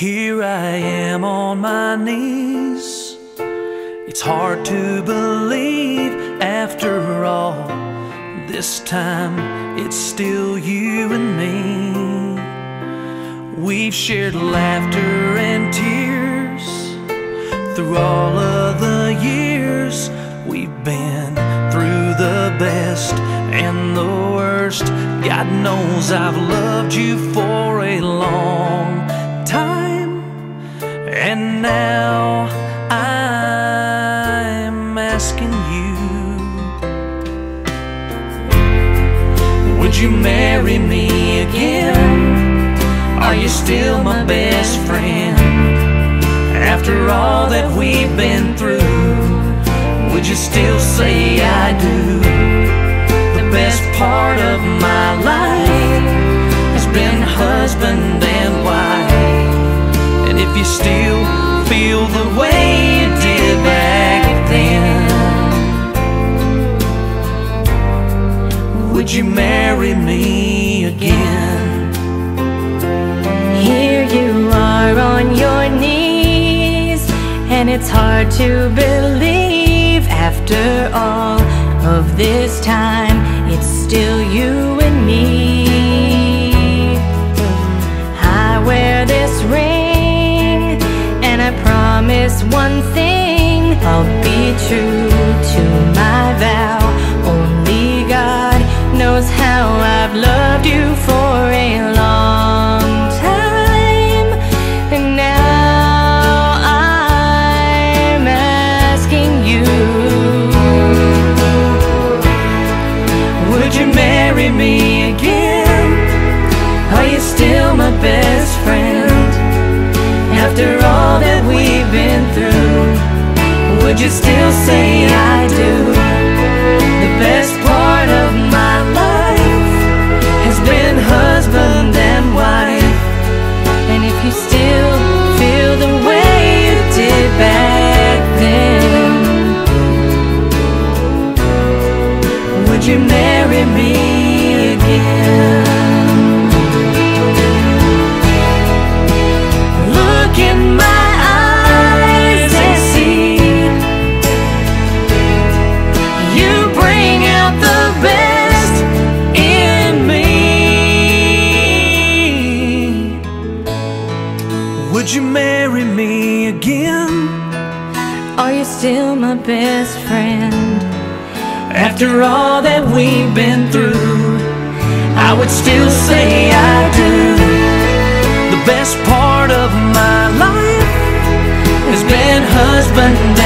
Here I am on my knees. It's hard to believe after all. This time it's still you and me. We've shared laughter and tears through all of the years. We've been through the best and the worst. God knows I've loved you for a long time. And now I'm asking you Would you marry me again? Are you still my best friend? After all that we've been through, would you still say I do? The best part of my life has been husband you still feel the way you did back then, would you marry me again? Here you are on your knees, and it's hard to believe after all of this time, one thing I'll be true to my vow. Only God knows how I've loved you for a long time. And now I'm asking you Would you marry me again? Are you still my best friend? After all that would you still say I do? The best part of my life has been husband and wife. And if you still feel the way you did back then, would you marry me again? Are you still my best friend? After all that we've been through, I would still say I do. The best part of my life has been husband